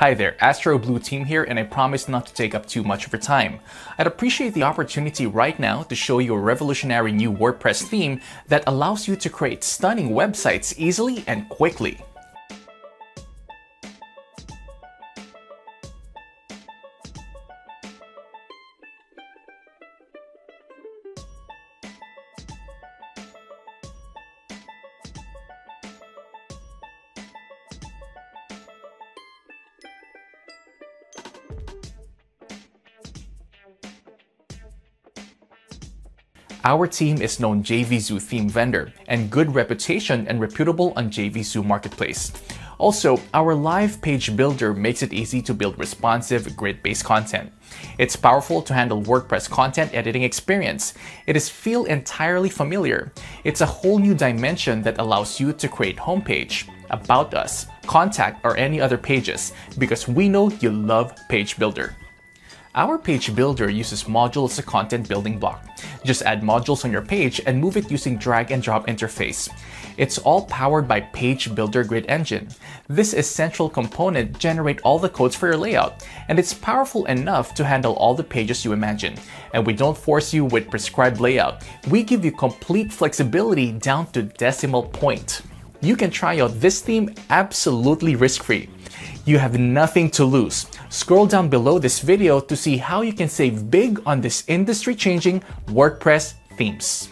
Hi there, Astro Blue Team here, and I promise not to take up too much of your time. I'd appreciate the opportunity right now to show you a revolutionary new WordPress theme that allows you to create stunning websites easily and quickly. Our team is known JVZoo theme vendor and good reputation and reputable on JVZoo Marketplace. Also, our live page builder makes it easy to build responsive, grid-based content. It's powerful to handle WordPress content editing experience. It is feel entirely familiar. It's a whole new dimension that allows you to create homepage, about us, contact, or any other pages because we know you love Page Builder. Our page builder uses modules as a content building block. Just add modules on your page and move it using drag and drop interface. It's all powered by Page Builder Grid Engine. This essential component generate all the codes for your layout, and it's powerful enough to handle all the pages you imagine. And we don't force you with prescribed layout. We give you complete flexibility down to decimal point. You can try out this theme absolutely risk-free. You have nothing to lose. Scroll down below this video to see how you can save big on this industry-changing WordPress themes.